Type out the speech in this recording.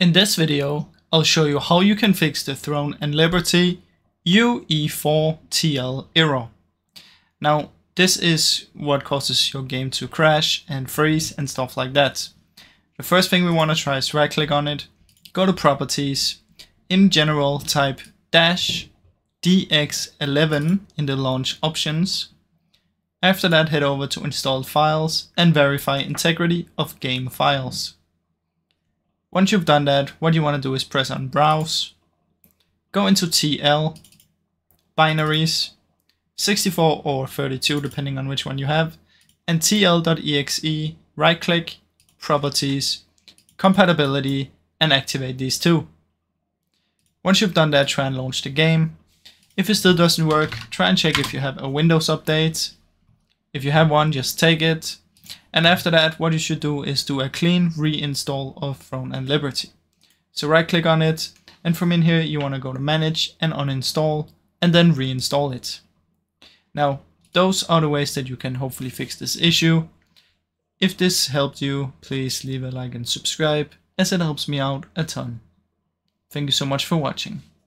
In this video, I'll show you how you can fix the Throne and Liberty UE4TL error. Now, this is what causes your game to crash and freeze and stuff like that. The first thing we want to try is right click on it, go to properties, in general type dash dx11 in the launch options. After that head over to installed files and verify integrity of game files. Once you've done that, what you want to do is press on browse, go into TL, binaries, 64 or 32 depending on which one you have, and tl.exe, right click, properties, compatibility, and activate these two. Once you've done that, try and launch the game. If it still doesn't work, try and check if you have a Windows update. If you have one, just take it. And after that, what you should do is do a clean reinstall of Throne and Liberty. So right click on it, and from in here, you want to go to manage and uninstall, and then reinstall it. Now, those are the ways that you can hopefully fix this issue. If this helped you, please leave a like and subscribe, as it helps me out a ton. Thank you so much for watching.